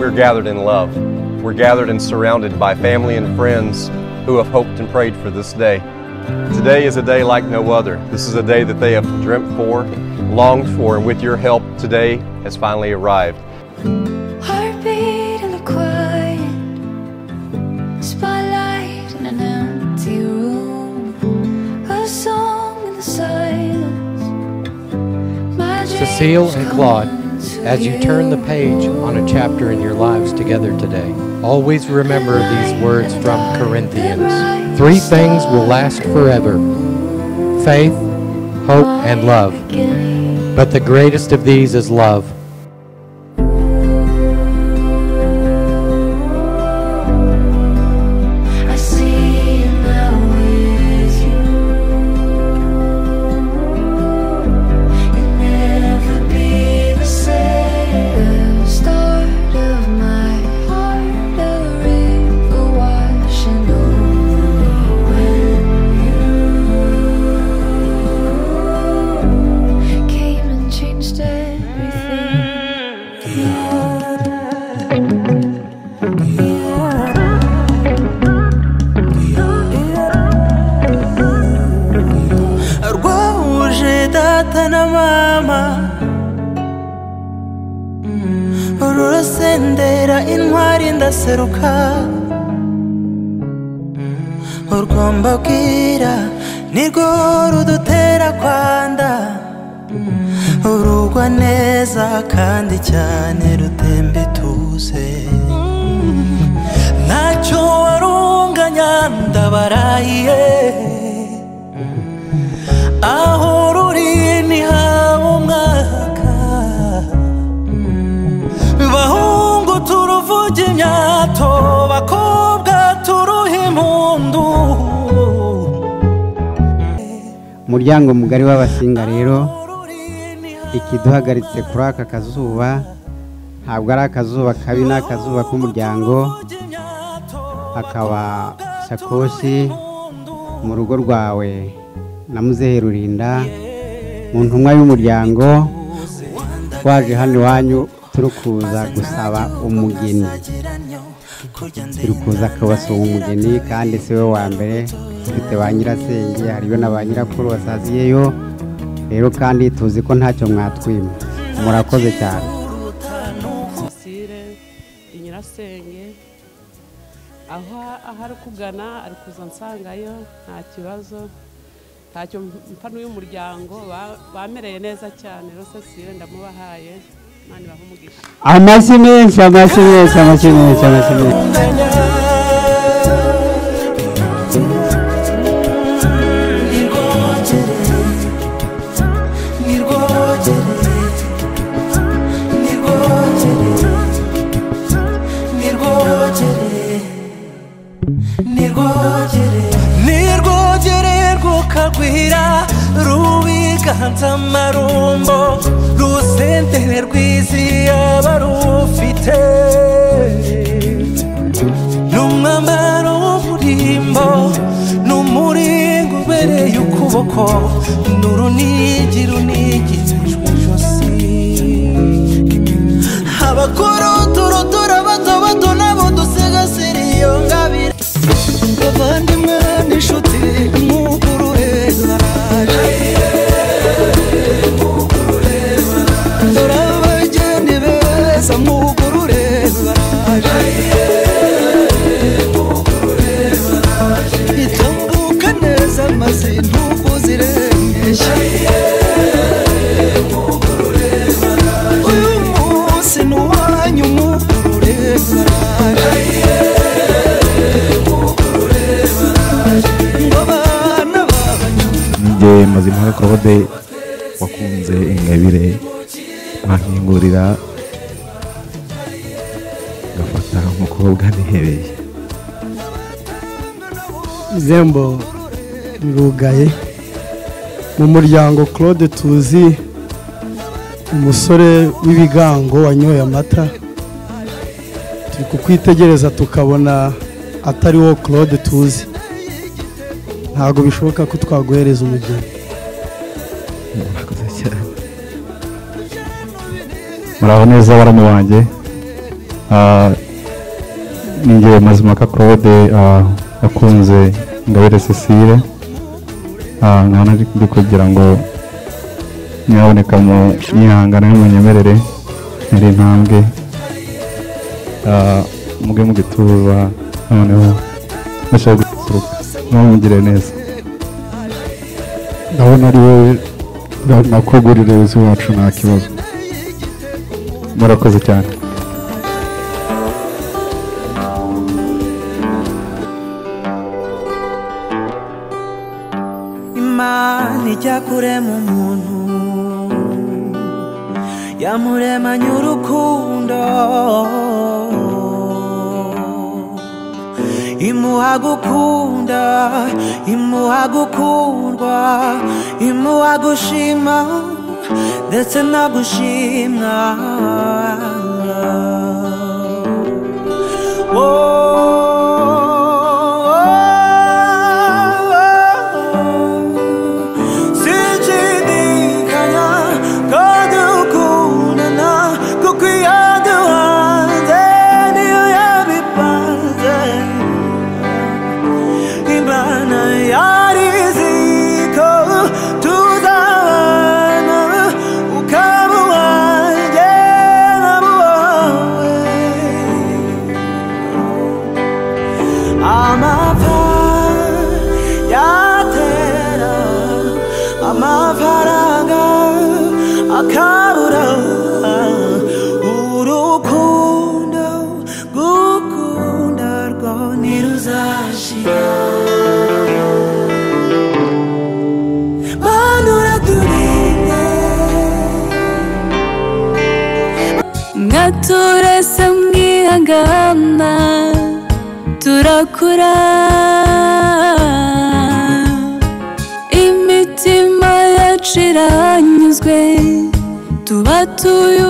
we're gathered in love. We're gathered and surrounded by family and friends who have hoped and prayed for this day. Today is a day like no other. This is a day that they have dreamt for, longed for, and with your help, today has finally arrived. Heartbeat in the quiet, spotlight in an empty room, a song in the silence. Cecile and Claude, to as you turn the page on a chapter in your lives together today, always remember these words from Corinthians. Three things will last forever faith, hope, and love. But the greatest of these is love. Ndaseruka urwo mbabwira nirwo rudutera kwanda urugwa neza kandi cyane rutemba ituze ntacyo warunganya ndabarahiye umuryango mugari w'abasinga rero ikiduhagaritse kuri aka kazuba ntabwo ari akazuba kabi ni akazuba k'umuryango hakaba sakoshi mu rugo rwawe na muzehe rurinda mu ntumwa y'umuryango twaje hano iwanyu turi kuza gusaba umugeni. Turi kuza kubasaba umugeni kandi si we wa mbere dufite ba nyirasenge hariyo na ba nyirakuru basaziyeyo. Rero kandi tuzi ko ntacyo mwatwima. Murakoze cyane. Cecile inyirasenge aho aho ari kugana ari kuza nsangayo nta kibazo. Ntacyo mpfa n'uyu muryango ba- bamereye neza cyane. Rero Cecile ndamubahaye amashyi menshi amashyi menshi amashyi menshi amashyi menshi. Rubiganza amarumbo rusentere rwizi yaba rufite n'umwambaro w'umurimbo n'umuringa ubereye ukuboko n'urunigi runigijwe njye mazimhaka claude wakunze ingabire mwankingurira ngafata umukobwa nihereye. Zembo birugaye mu muryango claude tuzi umusore w'ibigango wanyoye amata. Turi kukwitegereza tukabona atari wo claude tuzi. Ntabwo bishoboka ko twaguhereza umugeni. Muraho neza baramu wanjye Ah, ni njye mazimaka claude ah, yakunze ingabire cecile. Ah, nkaba ndi kugira ngo nyaboneka mu myihangane y'umunyemerere ntiri intambwe. Muge mu gituza noneho mushobora gusuruka mumugire neza. Ndabona ari wowe nakugurira uzi wacu nta kibazo. Murakoze cyane. Ijya kurema umuntu yamuremanye urukundo. Imuha gukunda imuha gukundwa imuha gushima ndetse no gushimwa mwihangana turakura. Imitima yacu iranyuzwe tuba tuye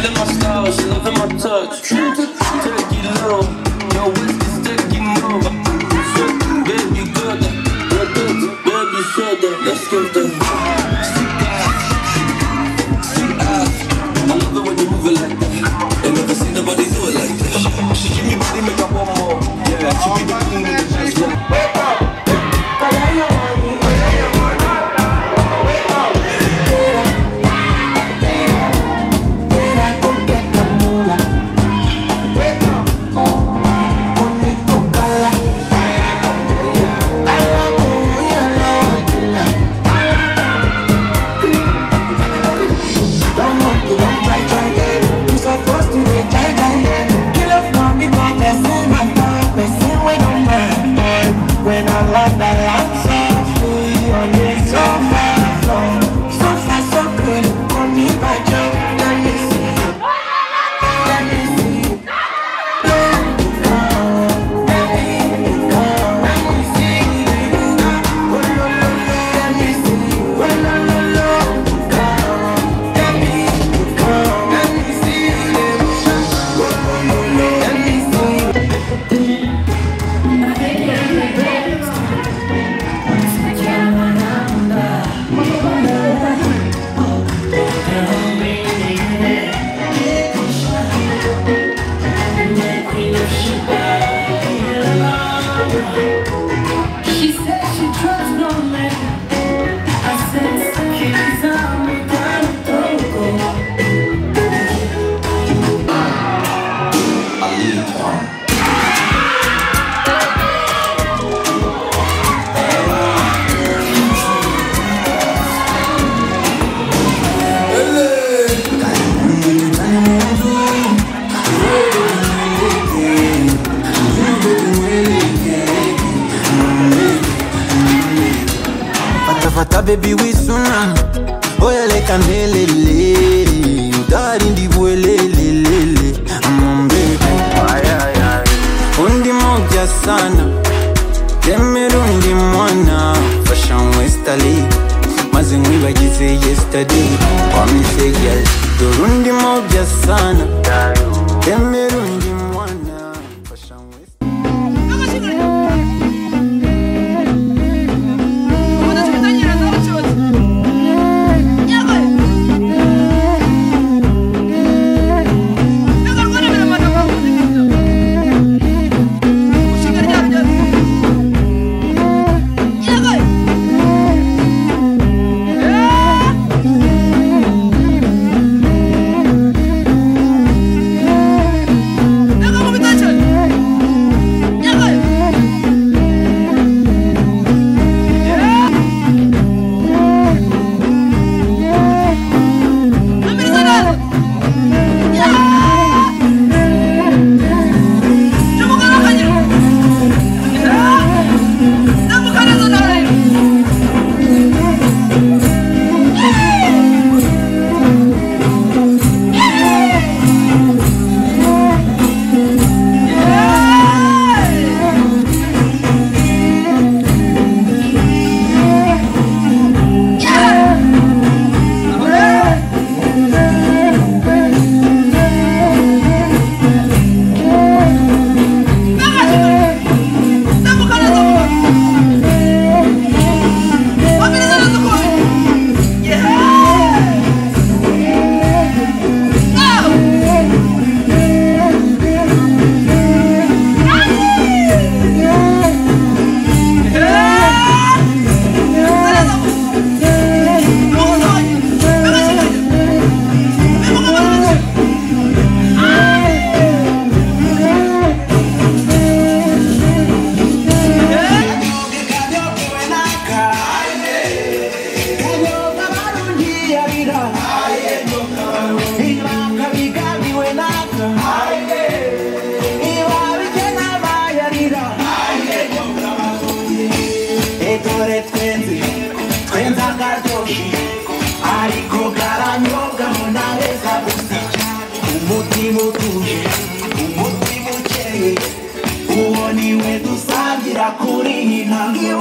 G, she feeling my style, she loving my touch. こりになる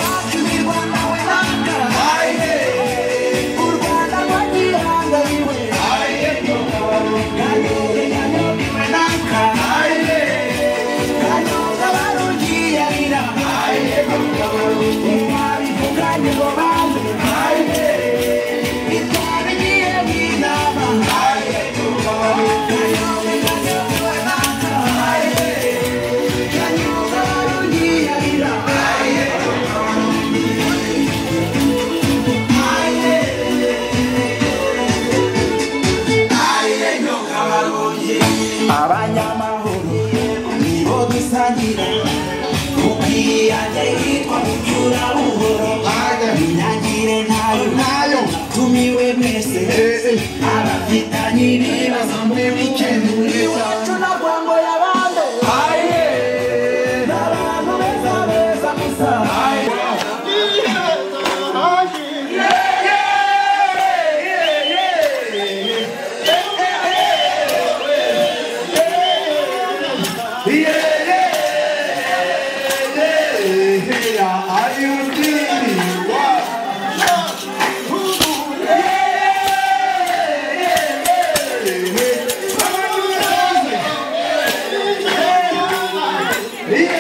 ni we mwese. Eh, eh. Abafitanye ibibazo muri weekend Yeah.